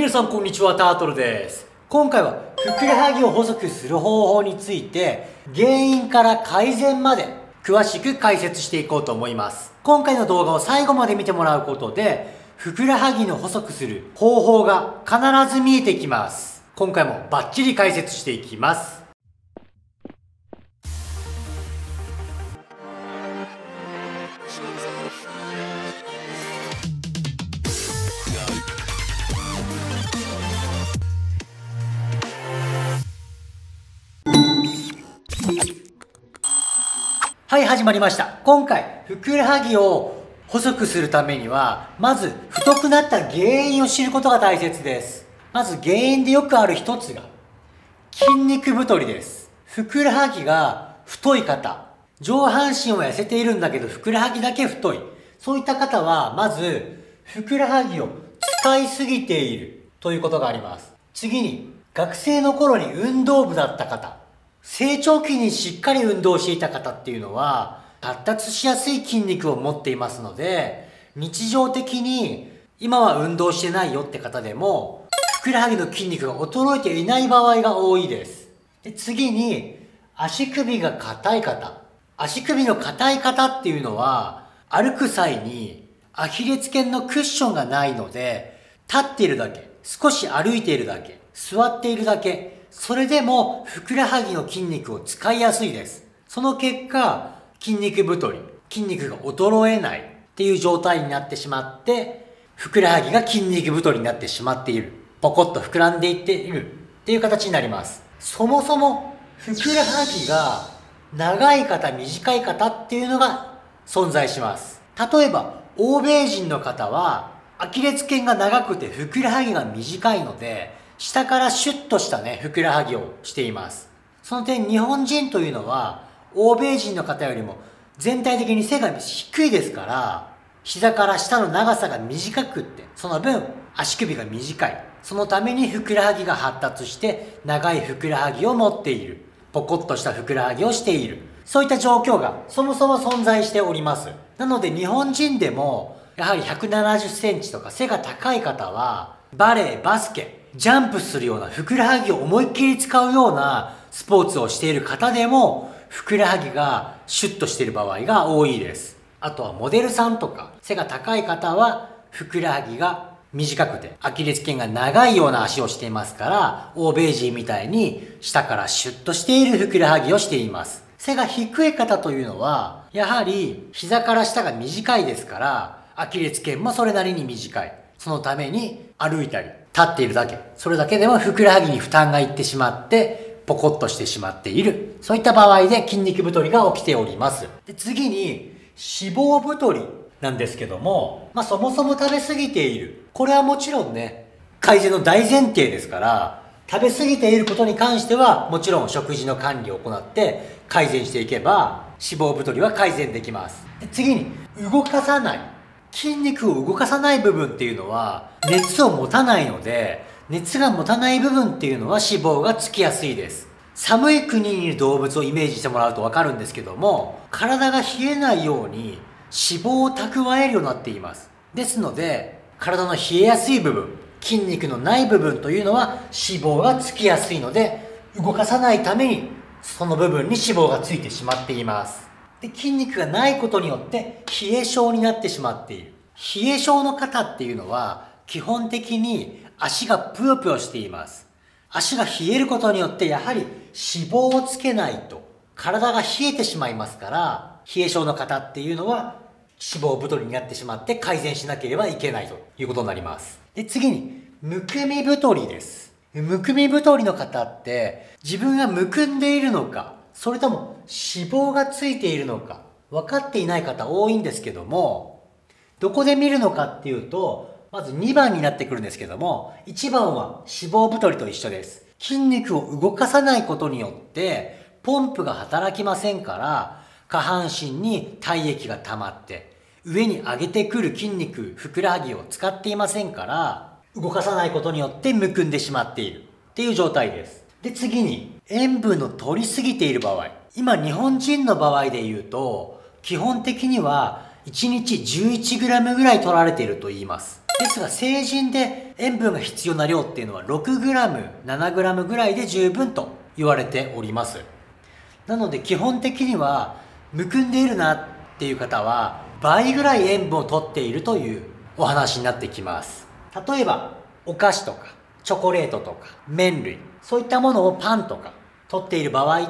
皆さんこんにちは、タートルです。今回は、ふくらはぎを細くする方法について、原因から改善まで、詳しく解説していこうと思います。今回の動画を最後まで見てもらうことで、ふくらはぎの細くする方法が必ず見えてきます。今回もバッチリ解説していきます。はい、始まりました。今回、ふくらはぎを細くするためには、まず、太くなった原因を知ることが大切です。まず、原因でよくある一つが、筋肉太りです。ふくらはぎが太い方、上半身は痩せているんだけど、ふくらはぎだけ太い。そういった方は、まず、ふくらはぎを使いすぎているということがあります。次に、学生の頃に運動部だった方、成長期にしっかり運動していた方っていうのは、発達しやすい筋肉を持っていますので、日常的に今は運動してないよって方でも、ふくらはぎの筋肉が衰えていない場合が多いです。で次に、足首が硬い方。足首の硬い方っていうのは、歩く際にアキレス腱のクッションがないので、立っているだけ、少し歩いているだけ、座っているだけ、それでもふくらはぎの筋肉を使いやすいです。その結果、筋肉太り、筋肉が衰えないっていう状態になってしまって、ふくらはぎが筋肉太りになってしまっている。ポコッと膨らんでいっているっていう形になります。そもそも、ふくらはぎが長い方、短い方っていうのが存在します。例えば、欧米人の方は、アキレス腱が長くてふくらはぎが短いので、下からシュッとしたね、ふくらはぎをしています。その点、日本人というのは、欧米人の方よりも全体的に背が低いですから、膝から下の長さが短くって、その分足首が短い。そのためにふくらはぎが発達して、長いふくらはぎを持っている。ポコッとしたふくらはぎをしている。そういった状況がそもそも存在しております。なので日本人でも、やはり170センチとか背が高い方は、バレー、バスケ、ジャンプするようなふくらはぎを思いっきり使うようなスポーツをしている方でも、ふくらはぎがシュッとしている場合が多いです。あとはモデルさんとか背が高い方はふくらはぎが短くてアキレス腱が長いような足をしていますから欧米人みたいに下からシュッとしているふくらはぎをしています。背が低い方というのはやはり膝から下が短いですからアキレス腱もそれなりに短い。そのために歩いたり立っているだけ。それだけでもふくらはぎに負担がいってしまってポコッとしてしまっている。そういった場合で筋肉太りが起きております。で次に脂肪太りなんですけども、まあそもそも食べ過ぎている。これはもちろんね、改善の大前提ですから、食べ過ぎていることに関してはもちろん食事の管理を行って改善していけば脂肪太りは改善できます。で次に動かさない。筋肉を動かさない部分っていうのは熱を持たないので熱が持たない部分っていうのは脂肪がつきやすいです。寒い国にいる動物をイメージしてもらうと分かるんですけども体が冷えないように脂肪を蓄えるようになっています。ですので体の冷えやすい部分筋肉のない部分というのは脂肪がつきやすいので動かさないためにその部分に脂肪がついてしまっています。で筋肉がないことによって冷え性になってしまっている。冷え性の方っていうのは基本的に足がぷよぷよしています。足が冷えることによってやはり脂肪をつけないと体が冷えてしまいますから冷え性の方っていうのは脂肪太りになってしまって改善しなければいけないということになります。で次にむくみ太りです。むくみ太りの方って自分がむくんでいるのかそれとも脂肪がついているのか分かっていない方多いんですけどもどこで見るのかっていうとまず2番になってくるんですけども1番は脂肪太りと一緒です。筋肉を動かさないことによってポンプが働きませんから下半身に体液が溜まって上に上げてくる筋肉ふくらはぎを使っていませんから動かさないことによってむくんでしまっているっていう状態です。で次に塩分の取りすぎている場合。今日本人の場合で言うと基本的には1日 11g ぐらい取られていると言います。ですが成人で塩分が必要な量っていうのは 6g、7g ぐらいで十分と言われております。なので基本的にはむくんでいるなっていう方は倍ぐらい塩分をとっているというお話になってきます。例えばお菓子とかチョコレートとか麺類。そういったものをパンとかとっている場合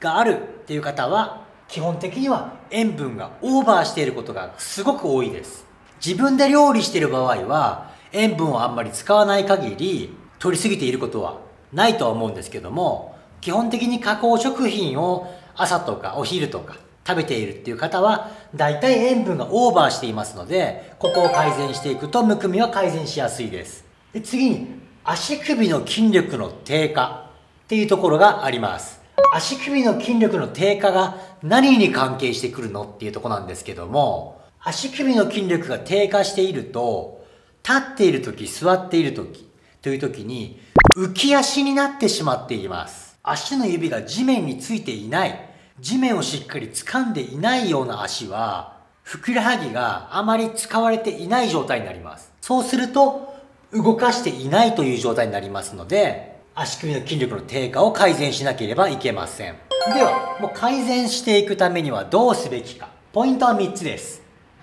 があるっていう方は基本的には塩分がオーバーしていることがすごく多いです。自分で料理している場合は塩分をあんまり使わない限り取りすぎていることはないとは思うんですけども基本的に加工食品を朝とかお昼とか食べているっていう方は大体塩分がオーバーしていますのでここを改善していくとむくみは改善しやすいです。で次に足首の筋力の低下っていうところがあります。足首の筋力の低下が何に関係してくるのっていうとこなんですけども足首の筋力が低下していると立っている時座っている時という時に浮き足になってしまっています。足の指が地面についていない、地面をしっかり掴んでいないような足は、ふくらはぎがあまり使われていない状態になります。そうすると、動かしていないという状態になりますので、足首の筋力の低下を改善しなければいけません。では、もう改善していくためにはどうすべきか。ポイントは3つです。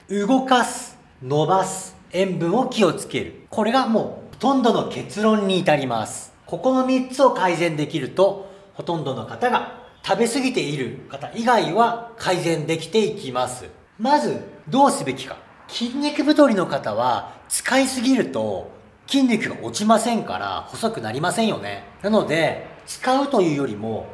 動かす、伸ばす、塩分を気をつける。これがもうほとんどの結論に至ります。ここの3つを改善できると、ほとんどの方が食べ過ぎている方以外は改善できていきます。まず、どうすべきか。筋肉太りの方は使いすぎると筋肉が落ちませんから細くなりませんよね。なので、使うというよりも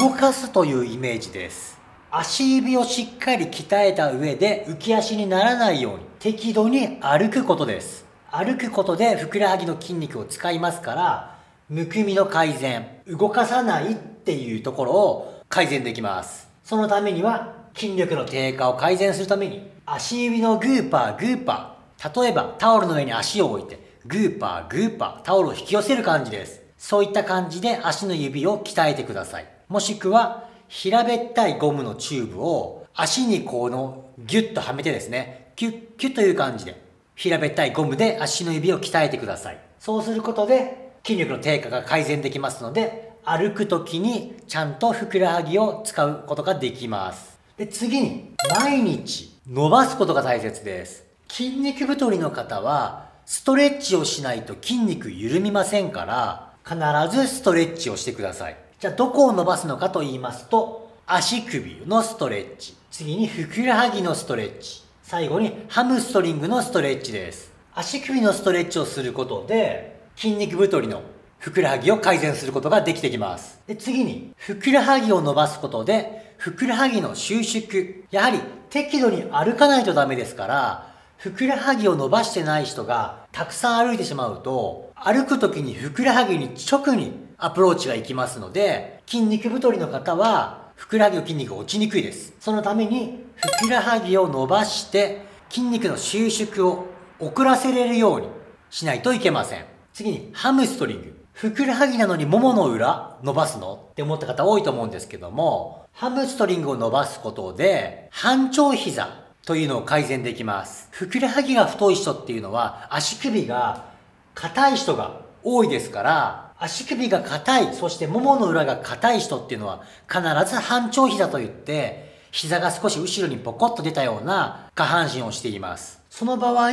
動かすというイメージです。足指をしっかり鍛えた上で浮き足にならないように適度に歩くことです。歩くことでふくらはぎの筋肉を使いますから、むくみの改善、動かさないっていうところを改善できます。そのためには筋力の低下を改善するために足指のグーパーグーパー。例えばタオルの上に足を置いてグーパーグーパー。タオルを引き寄せる感じです。そういった感じで足の指を鍛えてください。もしくは平べったいゴムのチューブを足にこのギュッとはめてですね、キュッキュッという感じで平べったいゴムで足の指を鍛えてください。そうすることで筋力の低下が改善できますので歩く時にちゃんとふくらはぎを使うことができます。で、次に、毎日伸ばすことが大切です。筋肉太りの方は、ストレッチをしないと筋肉緩みませんから、必ずストレッチをしてください。じゃあ、どこを伸ばすのかと言いますと、足首のストレッチ。次にふくらはぎのストレッチ。最後にハムストリングのストレッチです。足首のストレッチをすることで、筋肉太りのふくらはぎを改善することができてきます。で、次に、ふくらはぎを伸ばすことで、ふくらはぎの収縮。やはり、適度に歩かないとダメですから、ふくらはぎを伸ばしてない人がたくさん歩いてしまうと、歩く時にふくらはぎに直にアプローチがいきますので、筋肉太りの方は、ふくらはぎの筋肉が落ちにくいです。そのために、ふくらはぎを伸ばして、筋肉の収縮を遅らせれるようにしないといけません。次に、ハムストリング。ふくらはぎなのにももの裏伸ばすのって思った方多いと思うんですけども、ハムストリングを伸ばすことで、半長膝というのを改善できます。ふくらはぎが太い人っていうのは、足首が硬い人が多いですから、足首が硬い、そしてももの裏が硬い人っていうのは、必ず半長膝といって、膝が少し後ろにポコッと出たような下半身をしています。その場合、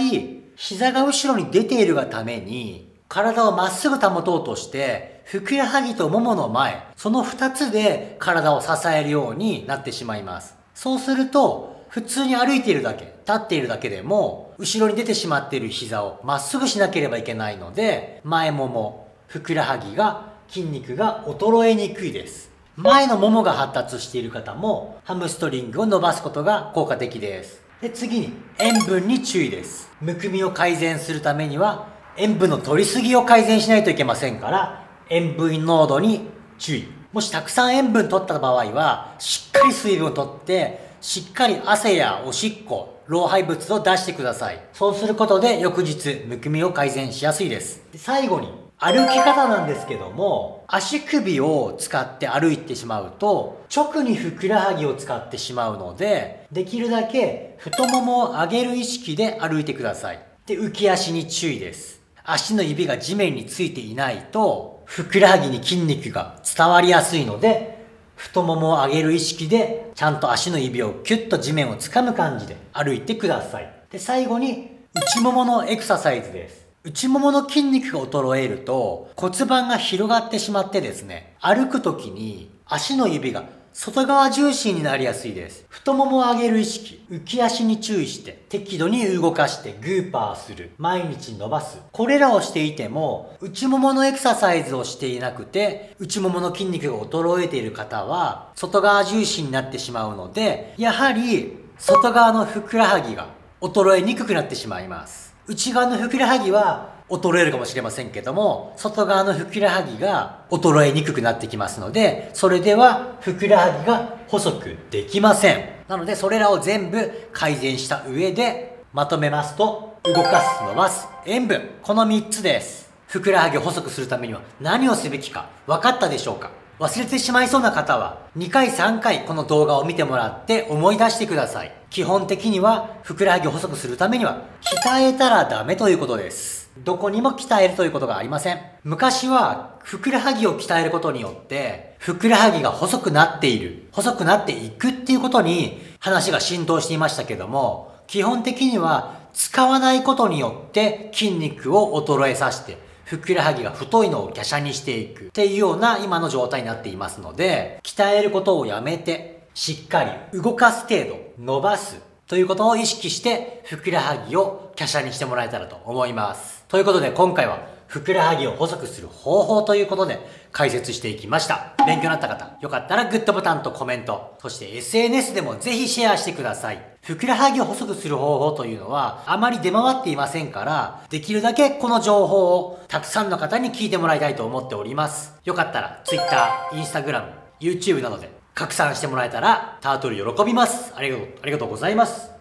膝が後ろに出ているがために、体をまっすぐ保とうとして、ふくらはぎとももの前、その二つで体を支えるようになってしまいます。そうすると、普通に歩いているだけ、立っているだけでも、後ろに出てしまっている膝をまっすぐしなければいけないので、前もも、ふくらはぎが、筋肉が衰えにくいです。前のももが発達している方も、ハムストリングを伸ばすことが効果的です。で、次に、塩分に注意です。むくみを改善するためには、塩分の取りすぎを改善しないといけませんから、塩分濃度に注意。もしたくさん塩分取った場合は、しっかり水分を取って、しっかり汗やおしっこ、老廃物を出してください。そうすることで翌日、むくみを改善しやすいです。で最後に、歩き方なんですけども、足首を使って歩いてしまうと、直にふくらはぎを使ってしまうので、できるだけ太ももを上げる意識で歩いてください。で、浮き足に注意です。足の指が地面についていないと、ふくらはぎに筋肉が伝わりやすいので、太ももを上げる意識で、ちゃんと足の指をキュッと地面を掴む感じで歩いてください。で、最後に、内もものエクササイズです。内ももの筋肉が衰えると骨盤が広がってしまってですね、歩く時に足の指が外側重心になりやすいです。太ももを上げる意識、浮き足に注意して、適度に動かしてグーパーする。毎日伸ばす。これらをしていても、内もものエクササイズをしていなくて、内ももの筋肉が衰えている方は、外側重心になってしまうので、やはり、外側のふくらはぎが衰えにくくなってしまいます。内側のふくらはぎは衰えるかもしれませんけども、外側のふくらはぎが衰えにくくなってきますので、それではふくらはぎが細くできません。なので、それらを全部改善した上で、まとめますと、動かす、伸ばす、塩分。この3つです。ふくらはぎを細くするためには何をすべきか分かったでしょうか？忘れてしまいそうな方は2回3回この動画を見てもらって思い出してください。基本的にはふくらはぎを細くするためには鍛えたらダメということです。どこにも鍛えるということがありません。昔は、ふくらはぎを鍛えることによって、ふくらはぎが細くなっている、細くなっていくっていうことに話が浸透していましたけども、基本的には使わないことによって筋肉を衰えさせて、ふくらはぎが太いのを華奢にしていくっていうような今の状態になっていますので、鍛えることをやめて、しっかり動かす程度、伸ばすということを意識して、ふくらはぎを華奢にしてもらえたらと思います。ということで今回はふくらはぎを細くする方法ということで解説していきました。勉強になった方、よかったらグッドボタンとコメント、そして SNS でもぜひシェアしてください。ふくらはぎを細くする方法というのはあまり出回っていませんから、できるだけこの情報をたくさんの方に聞いてもらいたいと思っております。よかったら Twitter、Instagram、YouTube などで拡散してもらえたらタートル喜びます。ありがとう、ありがとうございます。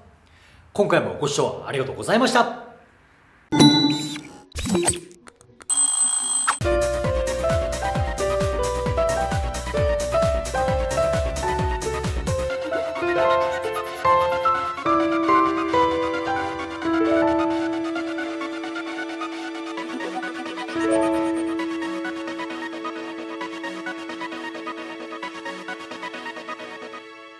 今回もご視聴ありがとうございました。